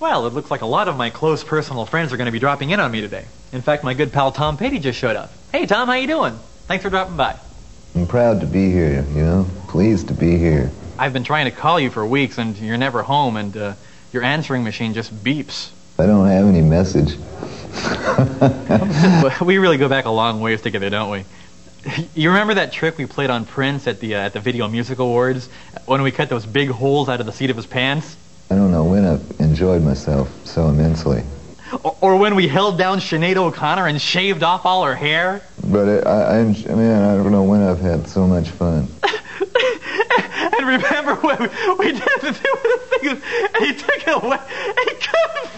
Well, it looks like a lot of my close personal friends are going to be dropping in on me today. In fact, my good pal Tom Petty just showed up. Hey, Tom, how you doing? Thanks for dropping by. I'm proud to be here, you know, pleased to be here. I've been trying to call you for weeks, and you're never home, and uh, your answering machine just beeps. I don't have any message. we really go back a long ways together, don't we? You remember that trick we played on Prince at the uh, at the Video Music Awards when we cut those big holes out of the seat of his pants? I don't know when I've enjoyed myself so immensely. Or, or when we held down Sinead O'Connor and shaved off all her hair? But it, I, I, I mean, I don't know when I've had so much fun. and remember when we did the thing with the thing, and he took it away, and he couldn't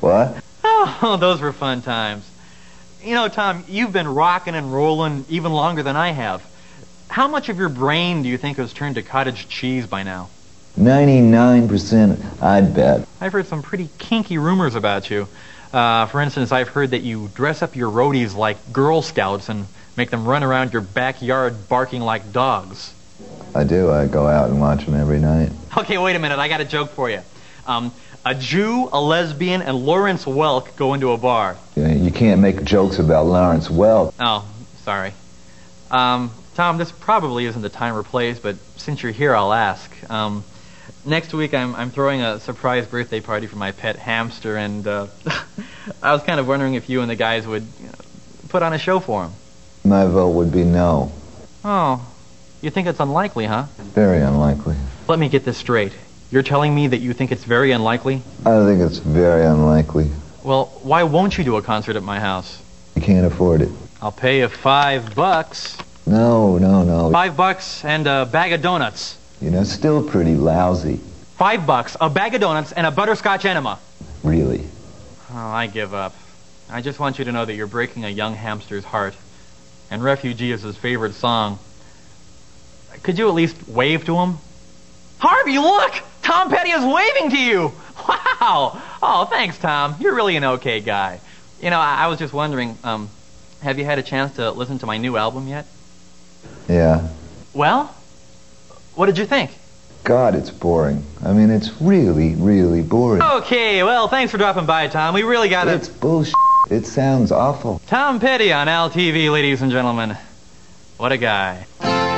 what? Oh, those were fun times. You know, Tom, you've been rocking and rolling even longer than I have. How much of your brain do you think has turned to cottage cheese by now? 99%, I'd bet. I've heard some pretty kinky rumors about you. Uh, for instance, I've heard that you dress up your roadies like Girl Scouts and make them run around your backyard barking like dogs. I do. I go out and watch them every night. Okay, wait a minute. I got a joke for you. Um, a Jew, a lesbian, and Lawrence Welk go into a bar. You can't make jokes about Lawrence Welk. Oh, sorry. Um, Tom, this probably isn't the time or place, but since you're here, I'll ask. Um, next week, I'm, I'm throwing a surprise birthday party for my pet hamster, and uh, I was kind of wondering if you and the guys would you know, put on a show for him. My vote would be no. Oh, you think it's unlikely, huh? Very unlikely. Let me get this straight. You're telling me that you think it's very unlikely? I think it's very unlikely. Well, why won't you do a concert at my house? I can't afford it. I'll pay you five bucks. No, no, no. Five bucks and a bag of donuts. You know, still pretty lousy. Five bucks, a bag of donuts, and a butterscotch enema. Really? Oh, I give up. I just want you to know that you're breaking a young hamster's heart. And Refugee is his favorite song. Could you at least wave to him? Harvey, look! Tom Petty is waving to you! Wow! Oh, thanks, Tom. You're really an okay guy. You know, I, I was just wondering, um, have you had a chance to listen to my new album yet? Yeah. Well, what did you think? God, it's boring. I mean, it's really, really boring. Okay, well, thanks for dropping by, Tom. We really got it. It's bullshit. It sounds awful. Tom Petty on Al TV, ladies and gentlemen. What a guy.